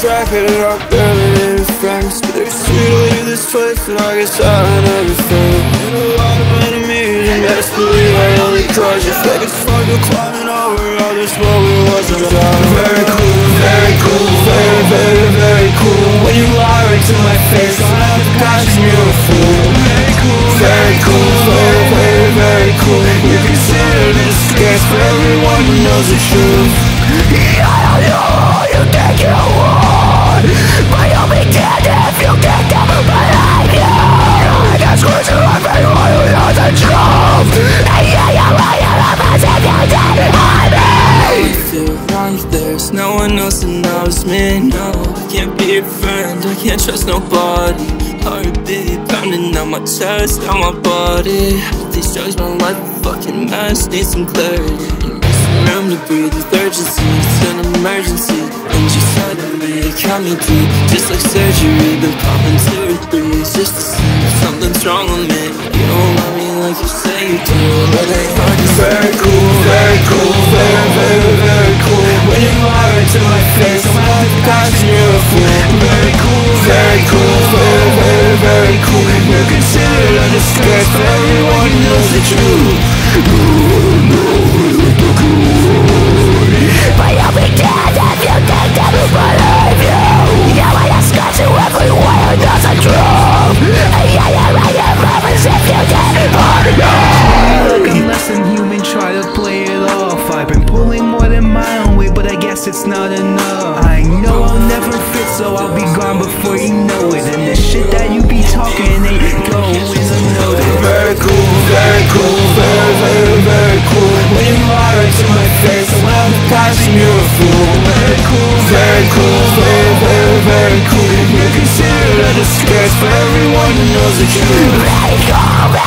Tracking it up, barely friends But they see to leave this place and I guess I never fail And a lot of enemies and best believe I only crush it Fake as fuck, you're climbing over all this we wasn't done Very cool, very cool, very, very, very cool. When you lie right to my face, I'll have to catch everyone knows the truth. Yeah, I know who you think you would But you'll be dead if you can't never believe you. I got screwed to everyone who knows the truth. And yeah, you're right, you're as if you me I feel like there's no one else that knows me No, I can't be your friend, I can't trust nobody. Heartbeat pounding on my chest, on my body. These drugs, my life a fucking mess, need some clarity breathe with urgency, it's an emergency. And you suddenly cut me deep, just like surgery Been popping two or three, just to see something's wrong with me. You don't love me like you say you do, but it ain't hard Very cool, very cool, very, very, very cool. When you lie right to my face, I'm out of catch you're a fool Very cool, very cool, very, very, very cool. You're considered a disgrace for everyone knows the truth it's not enough. I know I'll never fit, so I'll be gone before you know it. And the shit that you be talking ain't going unnoticed. Very cool, very cool, very, very, very cool. When you lie right to my face, I'm out of passion, you're a fool. Very cool, very cool, very, very, very cool. You consider considered a disgrace for everyone who knows the truth Very cool,